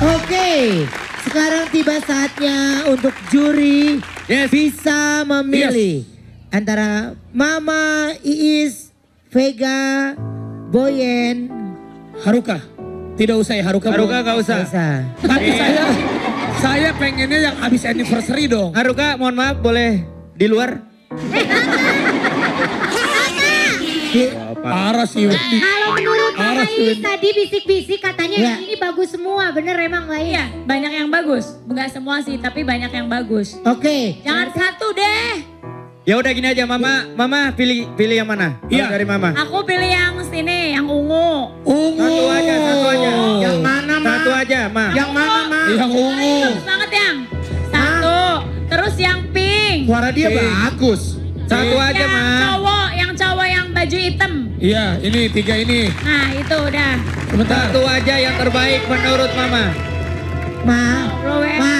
Oke, sekarang tiba saatnya untuk juri Yes. bisa memilih antara Mama Iis, Vega, Boyen, Haruka. Tidak usah ya Haruka. Haruka belum. gak usah. Rosa. Tapi saya saya pengennya yang habis anniversary dong. Haruka mohon maaf boleh di luar? Di- Parah sih. Kalau Parah Iis Wendy. tadi bisik-bisik katanya Ya. yang ini bagus semua. Bener emang Mbak Iis? Iya, banyak yang bagus. Enggak semua sih, tapi banyak yang bagus. Oke, Jangan satu deh. Ya udah gini aja Mama, Mama pilih pilih yang mana? Iya. Dari Mama. Aku pilih yang sini, yang ungu. Ungu. Satu aja, satu aja. Yang mana, Ma? Satu aja, Ma. Yang mana, Ma? Yang ungu. Bagus banget yang. Satu. Terus yang pink. Suara dia Oke. bagus. Satu aja, yang Ma. Baju hitam. Iya, ini tiga ini. Nah itu udah. Sebentar. Satu aja yang terbaik menurut Mama. Ma, Rowe. Ma,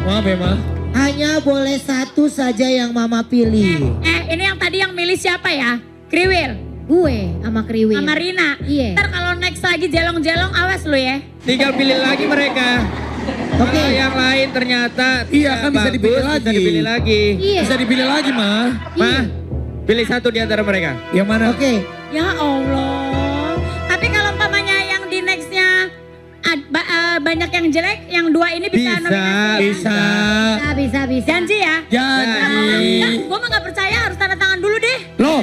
Maaf ya, Ma. hanya boleh satu saja yang Mama pilih. Eh ini yang tadi yang milih siapa ya? Kriwil. Gue sama Kriwi. Sama Rina. Iya. Ntar kalau next lagi jelong-jelong awas lu ya. Tinggal pilih lagi mereka. Oke. Kalau yang lain ternyata Iya, kan bisa dipilih Bisa lagi. dipilih lagi. Iya. Bisa dipilih lagi, Ma. Ma, pilih satu di antara mereka. Yang mana? Oke, Ya Allah. Tapi kalau umpamanya yang di nextnya eh, banyak yang jelek, yang dua ini bisa, Bisa, nominasi ya? Bisa. Bisa, bisa, bisa. Janji ya? Jadi. Gue mah gak percaya harus tanda tangan dulu deh. Loh.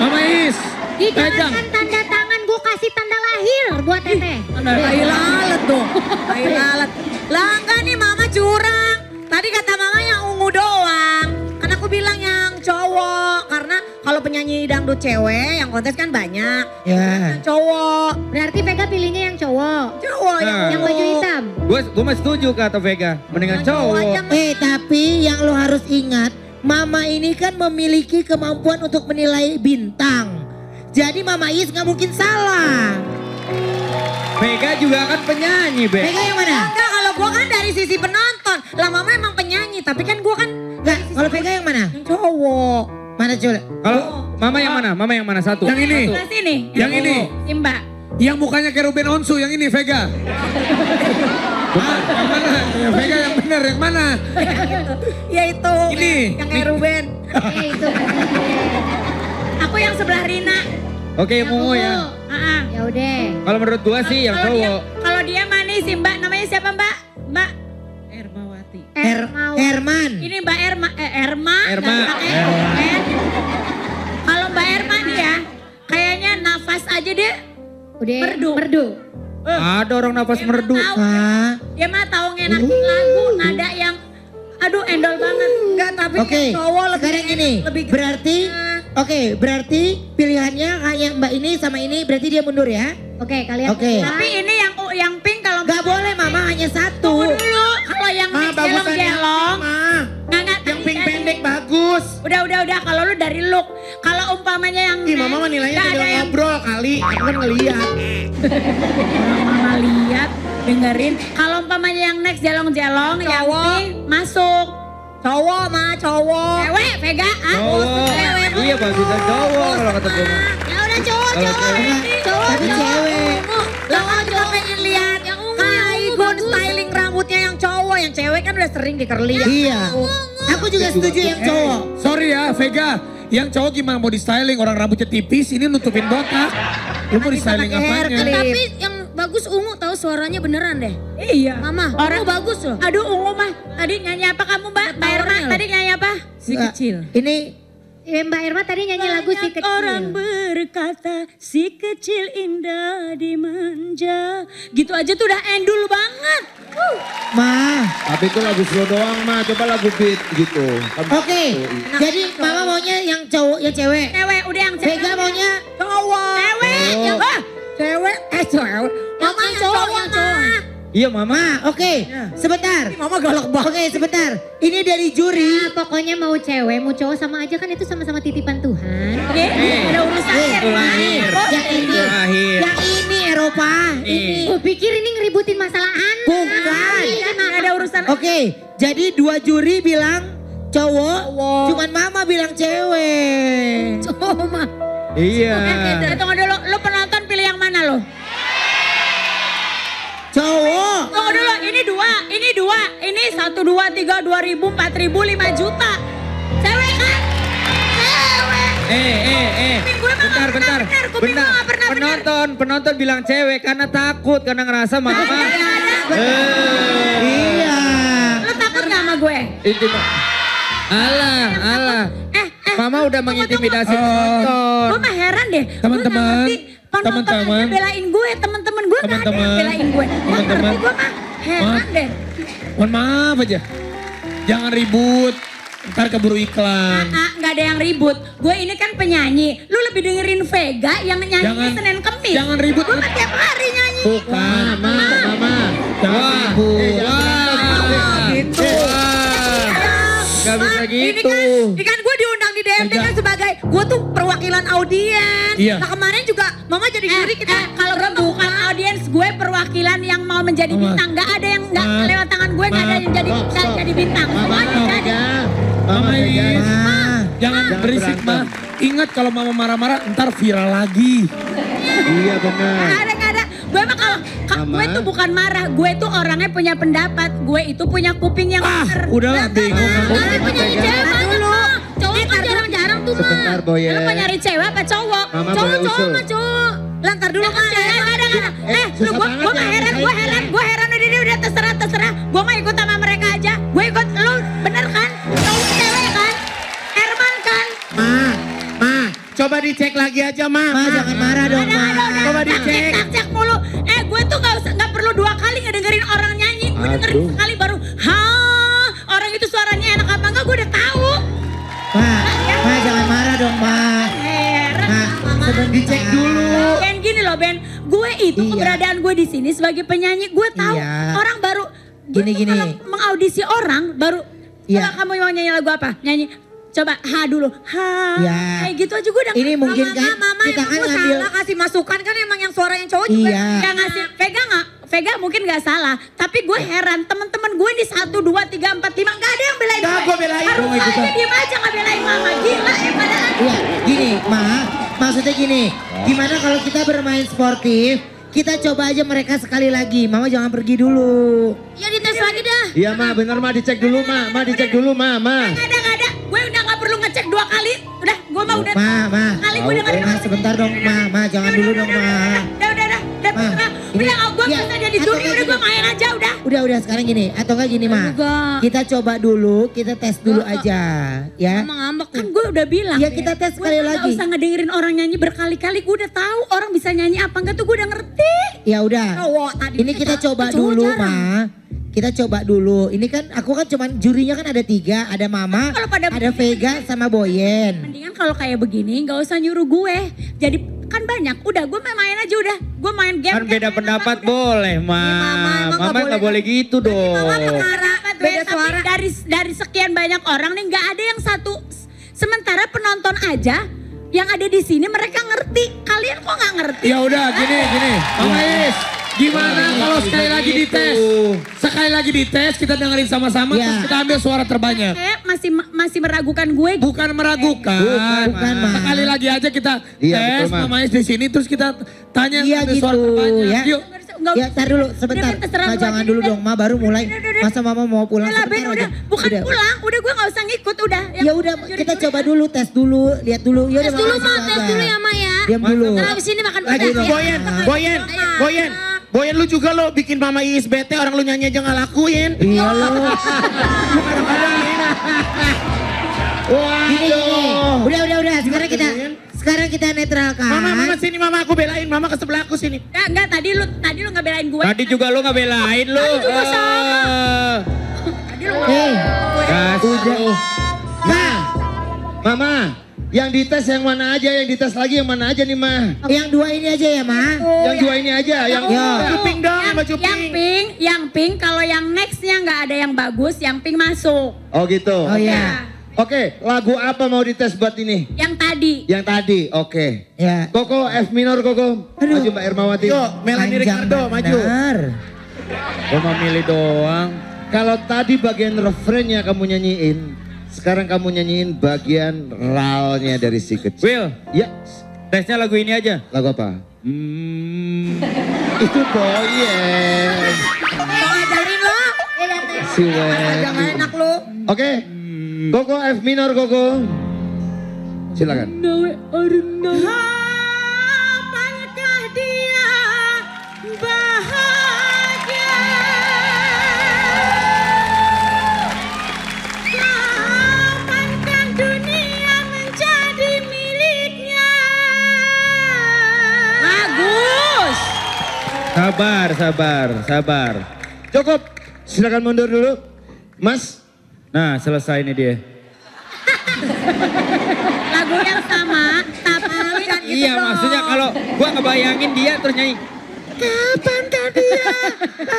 Mama Is. Ih, jangankan tanda tangan, gue kasih tanda lahir buat Teteh. Tai lalat dong. Tai lalat. Lah enggak nih mama curang. Tadi kata mama penyanyi dangdut cewek yang kontes kan banyak. ya. Cowok. Berarti Vega pilihnya yang cowok. Cowok yang Nah. Yang baju hitam. Gue gue mah setuju kata Vega. Mendingan cowok. aja. Eh, tapi yang lo harus ingat, Mama ini kan memiliki kemampuan untuk menilai bintang. Jadi Mama Is nggak mungkin salah. Vega juga kan penyanyi, Be. Vega yang mana? Enggak kalau gue kan dari sisi penonton. Lah mama emang penyanyi. Tapi kan gue kan Enggak, kalau Vega yang mana? yang cowok. Mana coba? Kalau Mama yang mana? Mama yang mana? Satu. Yang ini. Sebelah sini. Yang ini. Simba. Yang mukanya kayak Ruben Onsu, yang ini Vega. Hah? Yang mana? Ya, Vega yang benar, yang mana? Ya itu. Ini. Yang kayak Ruben. Eh, itu. Aku yang sebelah Rina. Oke, yang ungu ya. Ah, ah. Ya udah. Kalau menurut gua sih yang Kalau dia- cowok. Kalau dia manis sih Mbak, namanya siapa Mbak? Mbak Ermawati. Her Mau. Herman. Ini Mbak Erma, eh, Erma. Erma. pakai Erma. Kalau Mbak Erma nih ya, kayaknya nafas aja deh. Udah. Merdu. Merdu. Ada orang nafas Dia merdu. mah tahu, Ah, dia mah tahu ngenakin lagu, nada yang aduh endol banget. Enggak, tapi yang cowok lebih sekarang ini lebih berarti Oke, berarti pilihannya hanya Mbak ini sama ini berarti dia mundur ya? Oke, kalian. Oke. berdua. Tapi ini yang yang pink kalau Gak boleh Mama hanya satu. Tunggu dulu. Kalau yang Ma, bagusan yang jelong-jelong. Bagus. Udah, udah, udah. Kalau lu dari look. Kalau umpamanya yang Ih, Mama mah nilainya ada tinggal yang ngobrol kali. Aku kan ngeliat. mama lihat, dengerin. Kalau umpamanya yang next jelong-jelong, yang masuk. Cowok mah cowok. Cewek, Vega. Ah, Cowok. Cewek. Iya bagusan cowok kalau kata gua mah. Ya udah cowok, cowok. Cowok, Tapi cowok. cewek. Lah juga pengen lihat yang ungu, yang ungu styling rambutnya yang cowok, yang cewek kan udah sering di curly. Iya. Aku juga setuju yang cowok. Sorry ya, Vega. Yang cowok gimana mau di styling? Orang rambutnya tipis, ini nutupin botak. Lu mau di styling apanya? clip. Tapi yang bagus ungu tahu suaranya beneran deh. Iya. Mama, Orang ungu bagus loh. Aduh ungu mah. Tadi nyanyi apa kamu mbak? Mbak Irma loh. tadi nyanyi apa? Si kecil. Ini Eh, Mbak Irma tadi nyanyi lagu si Banyak kecil. orang berkata si kecil indah dimanja. Gitu aja tuh udah endul banget. Uh. Ma. Tapi itu lagu slow doang mah, coba lagu beat gitu. Oke. Jadi Mama maunya yang cowok, yang cewek. Cewek udah yang cewek. Vega maunya cowok. Cewek. Cowok. Ah, cewek. Eh cewek. Mama yang cowok yang cowok. Iya Mama. Ma, oke. Sebentar. Mama galak banget. Oke, sebentar. Ini dari juri. Nah, pokoknya mau cewek, mau cowok sama aja kan itu sama-sama titipan Tuhan. Eh, ada urusan Itu lahir. Yang ini. Lahir. Yang ini Eropa. Ini. Gue pikir ini ngeributin masalah anak. Bukan. Iya, ada urusan. Oke, jadi dua juri bilang cowok, cuman Mama bilang cewek. Cowok mah. Iya. Eh, tunggu dulu. Lu penonton pilih yang mana lo? Cowok. Tunggu dulu. ini dua, ini dua, ini satu, dua, tiga, dua ribu, empat ribu, lima juta. Cewek kan? Cewek. Eh, eh, eh. Bentar, bentar. benar, Bentar. pernah. Penonton, penonton bilang cewek karena takut, karena ngerasa mama. Eh. Iya. Lu takut gak sama gue? Itu. Alah, alah. Eh, eh. Mama udah tunggu, mengintimidasi penonton. Gue mah heran deh. Teman-teman. Penonton belain gue, teman-teman gue ada yang Teman-teman, belain gue. Teman-teman. ngerti gue mah heran Maaf. deh. Mohon maaf aja. Jangan ribut. Ntar keburu iklan. Ah, nggak ada yang ribut. Gue ini kan penyanyi. Lu lebih dengerin Vega yang nyanyi Jangan- Senin Kemis. jangan ribut. Gue kan tiap hari nyanyi. Bukan. Mama, mama. Jangan Wah. ribut. Eh, jangan Wah, gitu. Wah. Gak bisa Ini gitu. kan, ini kan gue diundang di DMD Vega. kan sebagai gue tuh perwakilan audiens. Iya. Nah kemarin juga mama jadi juri Eh, kita. eh, kalau gue bukan audiens, gue perwakilan yang mau menjadi Mama. bintang. Gak ada yang nggak Ma. lewat tangan gue, nggak ada Ma. yang jadi stop. jadi bintang. Mama, jadi. Mama. Is. Ma. Jangan Jangan berisik mah. Ingat kalau mama marah-marah ntar viral lagi. Iya benar. Nggak ada, nggak ada. Gue mah kalau gue tuh bukan marah, gue tuh orangnya punya pendapat. Gue itu punya kuping yang Ah, bener. udahlah bingung. aku. Kalian penyanyi tuh mah. Sebentar, Boyen. Lu mau nyari cewek apa cowok? Mama cowok, cowok mah cowok. Lantar dulu kan. Eh, ada. Eh, Eh, lu banget gue ya, heran, gue saya. heran, gue heran udah udah, udah terserah terserah. Gue mah ikut sama mereka aja. Gue ikut lu bener kan? Cowok cewek kan? Herman kan? Ma, ma, coba dicek lagi aja, ma. Ma jangan marah dong Ada, ma. Coba Tak dicek. cek, tak cek mulu. Eh, gue tuh gak usah, gak perlu dua kali ngedengerin orang nyanyi. Gue dengerin sekali baru, ha, orang itu suaranya enak apa enggak gue udah tahu. Ma, ma jangan marah dong ma. Heran. Ma, sebentar. Dicek dulu. Ben gini loh Ben, gue itu Iya. keberadaan gue di sini sebagai penyanyi, gue tahu Iya. orang baru. Gini, gini. Kalau mengaudisi orang baru, Iya. coba kamu mau nyanyi lagu apa? Nyanyi, coba ha dulu, ha. Iya. Kayak gitu aja gue udah. Ini mungkin mama, kan mama kita kan ngambil. salah kasih masukan kan emang yang suara yang cowok juga. Iya. Gak ngasih, Vega gak, Vega mungkin gak salah. Tapi gue heran, temen-temen gue di 1, 2, 3, 4, 5, gak ada yang belain Nggak, gue. gue belain. Harus Gue aja ikutan. diem aja gak belain mama. Gila ya padahal. Iya, gini, Ma. Maksudnya gini, gimana kalau kita bermain sportif, kita coba aja mereka sekali lagi. Mama jangan pergi dulu. Ya dites lagi dah. Iya, ma, benar, ma. Dicek dulu, ma. Ma, dicek dulu, ma, ma. Gak ada, gak ada. Gue udah gak perlu ngecek dua kali. Udah, gue mah udah. Ma, ma. Kali gue dengerin. Ma, sebentar dong, Ma. Ma, jangan dulu dong, Ma. Main aja, udah. Udah, udah sekarang gini. Atau enggak gini, Ma. Enggak. Kita coba dulu, kita tes dulu aja. Ya. Emang ngambek kan gue udah bilang. Ya, kita tes sekali lagi. gak usah ngedengerin orang nyanyi berkali-kali. Gue udah tahu orang bisa nyanyi apa enggak tuh gue udah ngerti. Ya udah. Tadi. Ini kita coba dulu, jarang. Ma. Kita coba dulu. Ini kan aku kan cuman jurinya kan ada tiga, ada Mama, pada ada Vega sama Boyen. Mendingan kalau kayak begini nggak usah nyuruh gue. Jadi kan banyak. Udah gue main, main aja udah. Gue main game. Kan beda main pendapat apa, udah. boleh, Ma. Mama emang nggak Mama nggak boleh. boleh gitu dong. Pendapat, Beda tapi suara. Dari dari sekian banyak orang nih nggak ada yang satu. Sementara penonton aja yang ada di sini mereka ngerti. Kalian kok nggak ngerti? Ya udah gini gini. Mama Is, gimana kalau sekali lagi dites? Sekali lagi dites kita dengerin sama-sama Ya. terus kita ambil suara terbanyak. Kayak masih masih meragukan gue. Bukan meragukan. Bukan, Bukan, Ma. Sekali lagi aja kita Iya, tes Is di sini terus kita tanya Iya ambil suara gitu, terbanyak. ya. Yuk. Nggak- Ya, tar dulu sebentar. Udah, Ma, jangan dulu udah. dong, Ma baru mulai. Udah, udah, udah. Masa Mama mau pulang Udah sebentar udah. aja. Bukan Udah. pulang, udah gue gak usah ngikut, udah. Ya udah, kita coba dulu tes dulu, lihat dulu. Ya Tes udah, dulu, Ma, tes dulu ya, Ma ya. Diam dulu. Nah, abis ini makan pedas dong. ya. Boyen, Boyen, Boyen. Boyen lu juga lo bikin Mama Iis bete orang lu nyanyi aja nggak lakuin. Iya lo. Wah, Gini gini. Udah udah udah. Sekarang kita sekarang kita netralkan. Mama, mama sini, mama aku belain, mama ke sebelah aku sini. Enggak, enggak, tadi lu tadi lu nggak belain gue. Tadi juga lu nggak belain lu. Tadi juga sama. Eh. Tadi lu Hei, Kasih. Nah, mama, yang dites yang mana aja, yang dites lagi yang mana aja nih, ma? yang dua ini aja ya, Ma. Yang dua ini aja, yang Ya. baju pink dong, yang, baju yang pink. yang pink kalau yang nextnya nggak ada yang bagus, yang pink masuk. Oh gitu. Oh ya. Oke, lagu apa mau dites buat ini? Yang tadi. Yang tadi, oke. Ya. Koko F minor Koko. Aduh. Maju Mbak Ermawati. Yo, Melanie Ricardo maju. benar. Gua mau milih doang. Kalau tadi bagian refrennya kamu nyanyiin, sekarang kamu nyanyiin bagian ralnya dari si kecil. Will, Ya, tesnya lagu ini aja. lagu apa? Hmm. Itu Boyen. Mau ngajarin lo. Si Wendy. Jangan enak lu. Oke. Koko F minor Koko. Silakan. Kapankah dia Sabar, sabar, sabar. Cukup. Silakan mundur dulu. Mas. Nah, selesai ini dia. Lagu yang sama, tapi Jangan gitu iya, dong. maksudnya kalau gua ngebayangin dia terus nyanyi.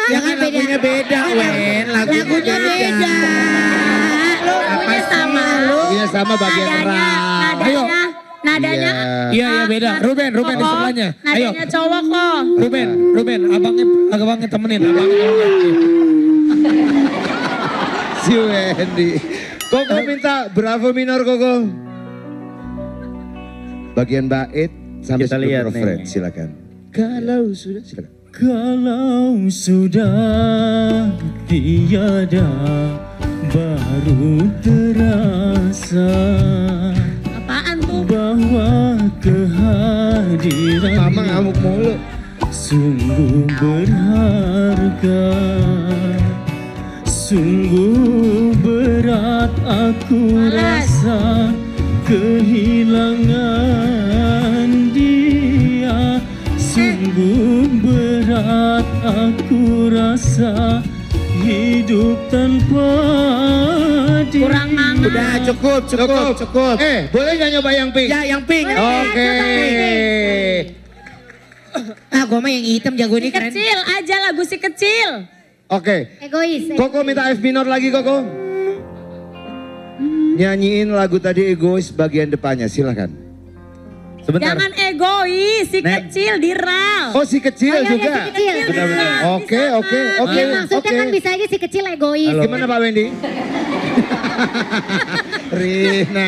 Ya kan lagunya beda, Wen. Lagunya beda. lagunya sama. Lagunya sama bagian nadanya, nadanya, nadanya. Iya, iya beda. Ruben, Ruben di sebelahnya. Ayo. Nadanya cowok kok. Ruben, Ruben, abangnya, abangnya temenin, abangnya temenin. Si Wendy. Koko minta bravo minor Koko. Bagian bait sampai Kita lihat nih. Silakan. Kalau sudah silakan. Kalau sudah tiada baru terasa? Bahwa kehadiran Mama ngamuk mulu. sungguh berharga Sungguh berat aku Malas. rasa kehilangan dia Sungguh berat aku rasa hidup tanpa dia Kurang mama. Udah cukup, cukup, cukup. Eh, boleh nggak nyoba yang pink? Ya, yang pink. Oke. Ah, gua mah yang hitam jago ini Si keren. kecil aja lagu si kecil. Oke. Egois. Koko minta F minor lagi Koko. Nyanyiin lagu tadi egois bagian depannya, silakan. Sebentar. Jangan egois, si Nek. kecil diral. Oh si kecil Oh, iya, iya, juga. si kecil. Oke, oke, oke, Iya, maksudnya oke. kan bisa aja si kecil egois. Gimana Pak Wendy? Rina.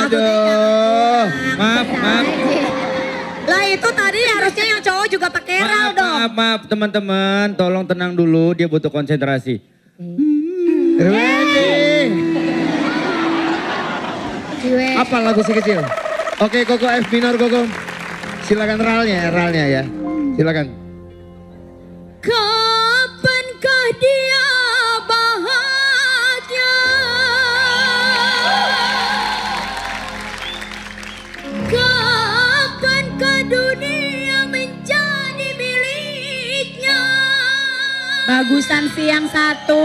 Aduh. Maaf, maaf. Lah itu tadi harusnya yang cowok juga pakai ral dong. maaf, maaf teman-teman. Tolong tenang dulu, dia butuh konsentrasi. Wendy. Si Wen. Apa lagu si kecil? Oke, Koko F minor Koko. Silakan ralnya, ralnya ya. Silakan. Kapankah dia bahagia? Kapankah dunia menjadi miliknya? Bagusan si yang satu,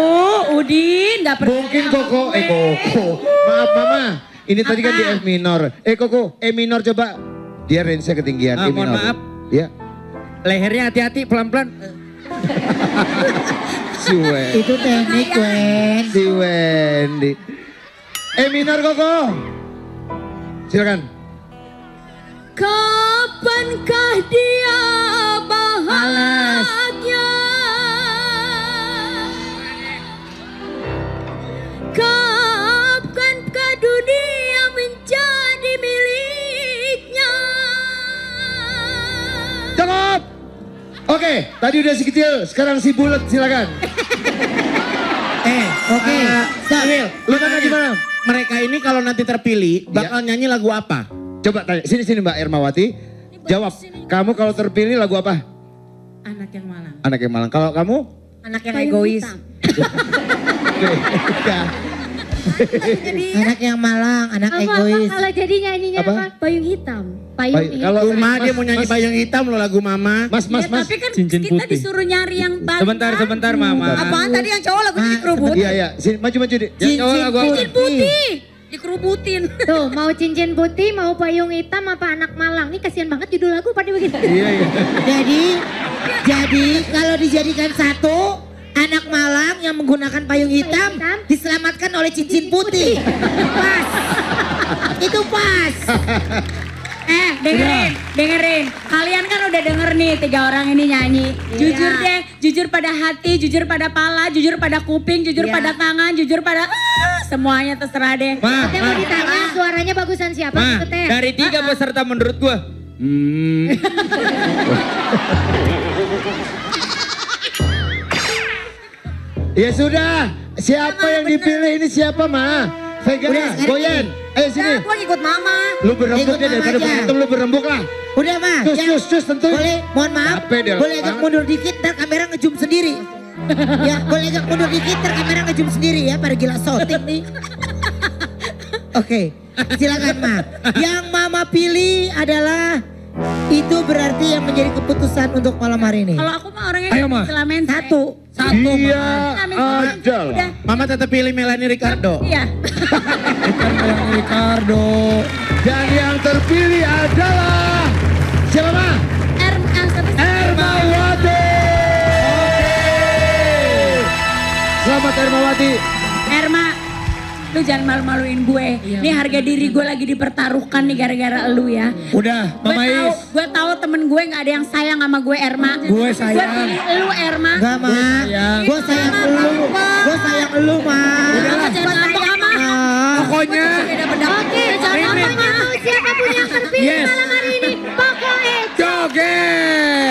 Udin nggak percaya. Mungkin Koko, eh Koko. Maaf Mama, ini tadi kan di? F minor. Eh Koko, E minor coba. Dia range-nya ketinggian, Ah, E mohon minor. maaf. Ya, Lehernya hati-hati, pelan-pelan. si Wendy. Itu teknik, Wen. Si Wendy. E minor Koko. Silakan. Kapankah dia bahagia? Kapankah dunia menjadi miliknya? Cukup. Oke, tadi udah si kecil, sekarang si bulat silakan. Eh, Oke, stop. Lu mana gimana? mereka ini kalau nanti terpilih bakal nyanyi lagu apa? Coba tanya, sini sini Mbak Ermawati. Jawab, kamu kalau terpilih lagu apa? Anak yang malang. Anak yang malang. Kalau kamu? Anak yang egois. Ya. Anak yang malang, anak Apa, apa egois. kalau jadi nyanyinya Apa? apa? Payung hitam. Payung Pay- hitam. kalau Rumah dia mau nyanyi Mas. payung hitam loh lagu mama. Mas, mas, Ya, mas. tapi kan Cincin kita putih. disuruh nyari yang paling Sebentar, sebentar Mama. Apaan tadi yang cowok lagunya Ah, dikerubut? Iya, iya. Sini, maju, maju. Di. Yang cowok lagu apa? Cincin putih. Dikerubutin. Tuh, mau cincin putih, mau payung hitam, apa anak malang. Nih kasihan banget judul lagu pada begitu. Iya, iya. Jadi, jadi kalau dijadikan satu, anak malang yang menggunakan payung hitam hitam. diselamatkan oleh cincin putih. Pas. Itu pas. Eh, dengerin, dengerin. Kalian kan udah denger nih tiga orang ini nyanyi. Jujur deh, jujur pada hati, jujur pada pala, jujur pada kuping, jujur Iya. pada tangan, jujur pada ah, semuanya terserah deh. Ma, Kita mau ditanya suaranya bagusan siapa Ma, dari tiga peserta menurut gua. Hmm. Ya sudah, siapa yang dipilih ini siapa Ma? Vega, Goyen, ayo sini. Ya, gue ikut mama. Lu berembuk Mama daripada berantem lu berembuk lah. Udah mah. Cus, yang- cus, cus tentuin. Boleh, mohon maaf. Capek boleh agak mundur dikit, ntar kamera ngejum sendiri. ya, boleh agak mundur dikit, ntar kamera ngejum sendiri ya, pada gila shooting nih. Oke, silakan Ma. Yang Mama pilih adalah itu berarti yang menjadi keputusan untuk malam hari ini. Kalau aku mah orangnya Ayo, Ma. Satu. Satu. Dia Amin. ada lah. Udah, Mama tetap pilih Melanie Ricardo. iya. Bukan yang Ricardo. Dan yang terpilih adalah siapa Ma? Er? Ermawati. Selamat Ermawati. Erma, lu jangan malu-maluin gue. Iya, ini harga diri gue lagi dipertaruhkan nih gara-gara lu ya. Udah, Mama gue tahu, gue tahu temen gue gak ada yang sayang sama gue Erma. Gue sayang. Gue pilih lu Erma. Gak Ma. Gue sayang lu. Gue sayang lu, Ma. Udah lah. Jangan. Ah. Pokoknya. Oke, jangan ngantuk siapa punya yang terpilih yes. malam hari ini. Pokoknya. Joget.